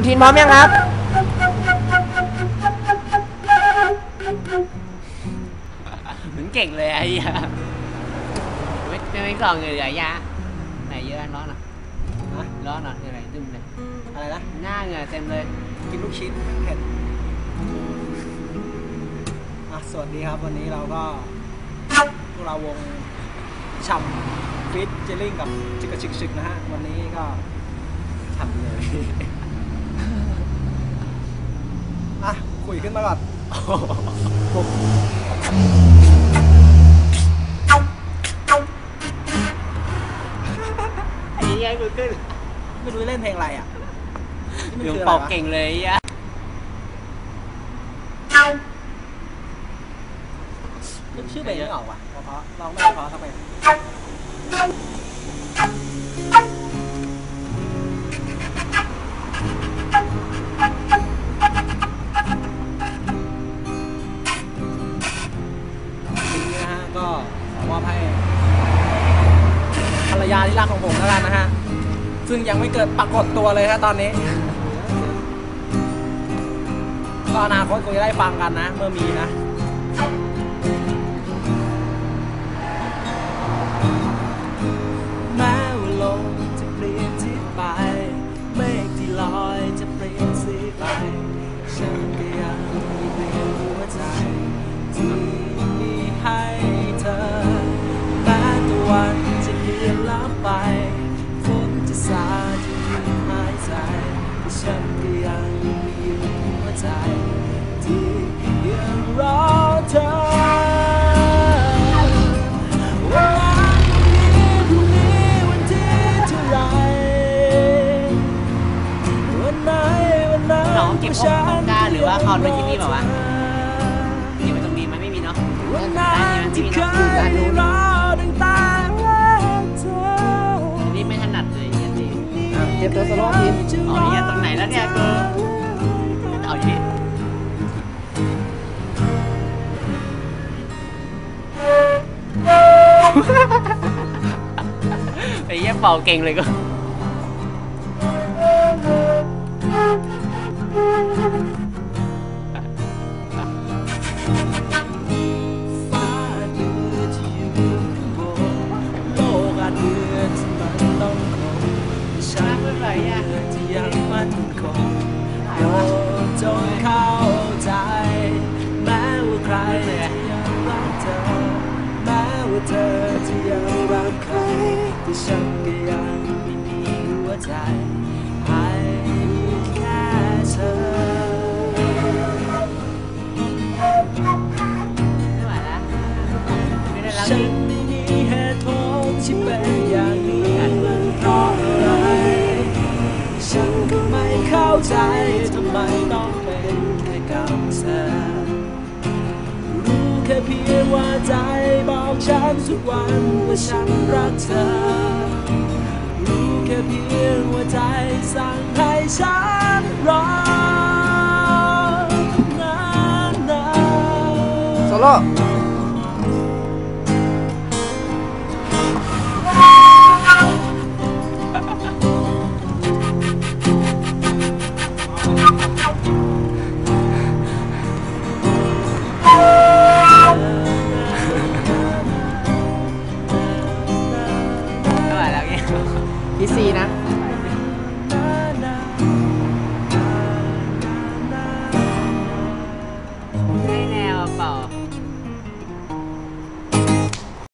คุณทีนพร้อมยังครับ เหมือนเก่งเลยไอ้ยาไม่ไม่ไม่กล่องเลยเหรอยาไหนเยอะร้อนอะนะร้อนอะอะไรตึ้มเลยอะไรนะหน้าเหงื่อเต็มเลย กินลูกชิ้นเผ็ดอะสวัสดีครับวันนี้เราก็พวกเราวงช่ำฟิตเจลลิงกับจิกกะชิกชิกนะฮะ วันนี้ก็ทำเลย อะ คุ ยขึ้นมาก่อนไอ้ยากูขึ้นไม่รู้เล่นเพลงอะไรอะนี่เดี๋ยวมันคือปอะอกไรวะเก่งเลยไอ้ยานึกชื่อเพลงไม่ออกว่ะเพราะๆลองไม่เพราะเข้าไป ยาที่รักของผมแล้วกันนะฮะ ซึ่งยังไม่เกิดปรากฏตัวเลยฮะตอนนี้ ก็อนาคตคงจะได้ฟังกันนะ เมื่อมีนะ ไปฝนจะสาดจะหยุดหายใจแต่ฉันก็ยังมีอยู่หัวใจ ที่ยังรอเธอวันนี้พรุ่งนี้วันที่เท่าไหรวันไหนวันนั้นน้องเก็บห้องห้องกล้าหรือว่าคอนไว้ที่นี่เปล่าวะเก็บไว้ตรงนี้มันไม่มีเนาะวันได้นั้นนี่ที่มันเคที่มีเนาะยรอ เก็บตัวสโลว์พินเอาเนี่ยตรงไหนแล้วเนี่ยเกูเอาอยู่นี่ไปเยี่ยมเป่าเก่งเลยก็ ฉันเมื่อไหร่ที่ยังมั่นคงโปรดจงเข้าใจ แม้ว่าใครจะยังรักเธอ แม้ว่าเธอจะยังรักใคร แต่ฉันก็ยังไม่มีหัวใจให้แค่เธอฉัน ใจทำไมต้องเป็นแค่กับเธอรู้แค่เพียงว่าใจบอกฉันทุกวันว่าฉันรักเธอ รู้แค่เพียงว่าใจสั่งให้ฉันรอนานๆโซโล่